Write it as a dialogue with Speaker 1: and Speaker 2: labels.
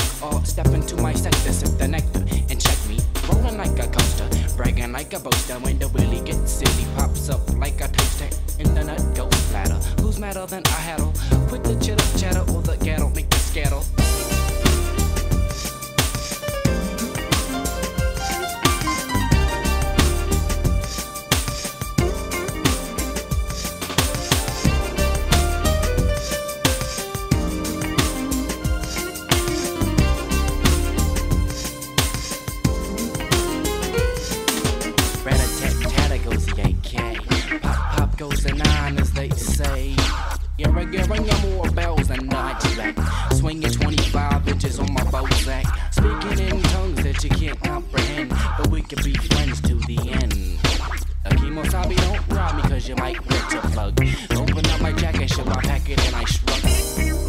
Speaker 1: heck? Oh, step into my sector, sip the nectar, and check me. Rolling like a coaster, bragging like a boaster. When the wheelie gets silly, pops up like a toaster. And the nut goes flatter. Who's madder than I haddle? goes and nine, as they say. Yeah, I get ring more bells than Nigel. Swinging 25 inches on my Bozak. Speaking in tongues that you can't comprehend, but we can be friends to the end. Akimosabi, don't rob me, cause you might get a plug. Open up my jacket, show my packet, and I shrug.